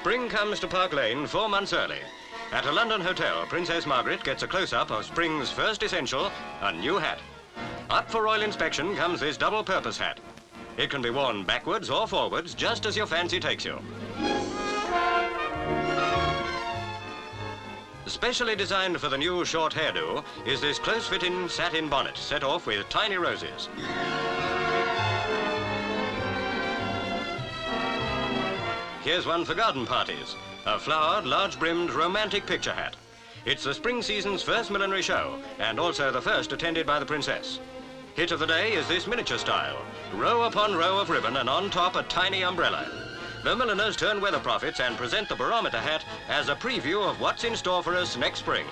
Spring comes to Park Lane four months early. At a London hotel, Princess Margaret gets a close-up of spring's first essential, a new hat. Up for royal inspection comes this double-purpose hat. It can be worn backwards or forwards, just as your fancy takes you. Specially designed for the new short hairdo is this close-fitting satin bonnet set off with tiny roses. Here's one for garden parties. A flowered, large-brimmed, romantic picture hat. It's the spring season's first millinery show, and also the first attended by the princess. Hit of the day is this miniature style. Row upon row of ribbon and on top a tiny umbrella. The milliners turn weather prophets and present the barometer hat as a preview of what's in store for us next spring.